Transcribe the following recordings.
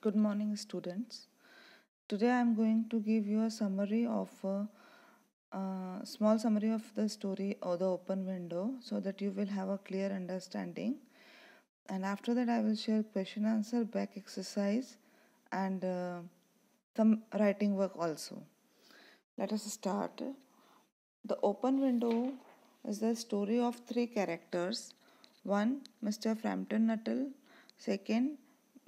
Good morning, students. Today I am going to give you a summary of a uh, small summary of the story or the open window so that you will have a clear understanding. And after that, I will share question answer back exercise and uh, some writing work also. Let us start. The open window is the story of three characters. One, Mr. Framton Nuttel. Second,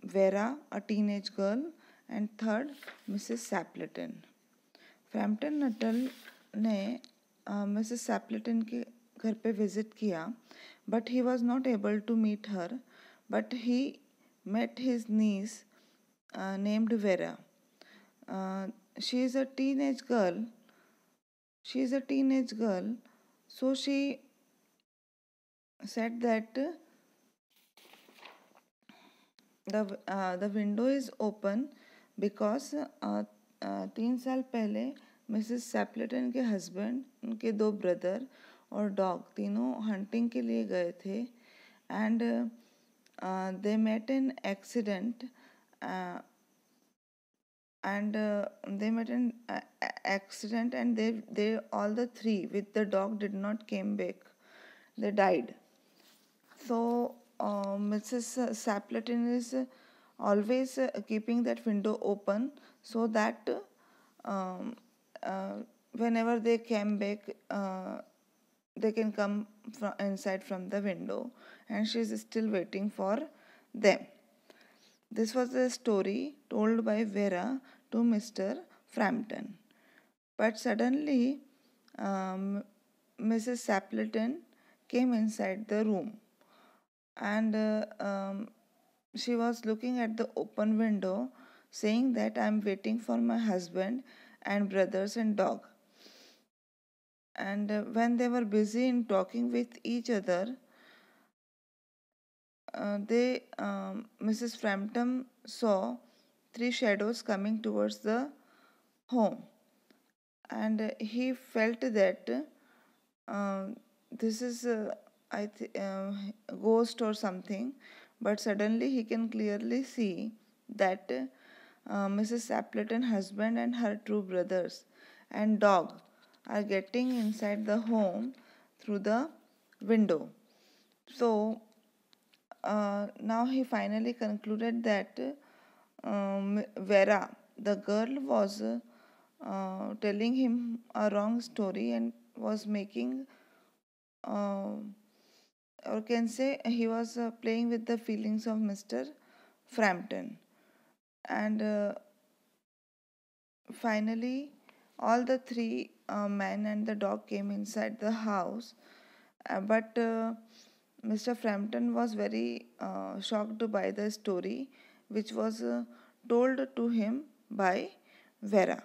Vera, a teenage girl, and third, Mrs. Sappleton. Framton Nuttel ने uh, Mrs Sappleton के घर पे visit किया but he was not able to meet her but he met his niece named Vera she is a teenage girl she is a teenage girl so she said that the is window is open because तीन साल पहले Mrs सेपलेटन के husband उनके दो brother और dog तीनों hunting के लिए गए थे and they met an accident and they met an accident and they they all the three with the dog did not came back they died so uh, Mrs. Sappleton is always keeping that window open so that um, uh, whenever they came back, uh, they can come from inside from the window, and she is still waiting for them. This was a story told by Vera to Mr. Framton. But suddenly, um, Mrs. Sappleton came inside the room and uh, um, she was looking at the open window saying that i'm waiting for my husband and brothers and dog. And uh, when they were busy in talking with each other uh, they um, mrs framton saw three shadows coming towards the home. And he felt that uh, this is uh, I th- uh, ghost or something, but suddenly he can clearly see that uh, Mrs. Sappleton husband and her two brothers and dog are getting inside the home through the window. So uh, now he finally concluded that um, Vera, the girl, was uh, telling him a wrong story and was making. Uh, or can say he was uh, playing with the feelings of Mr. Framton. And uh, finally, all the three uh, men and the dog came inside the house. Uh, but uh, Mr. Framton was very uh, shocked by the story which was told to him by Vera.